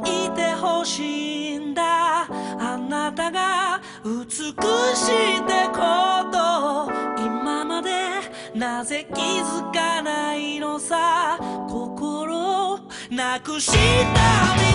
いてほしいんだ。あなたが美しいってこと。今までなぜ気づかないのさ。心をなくした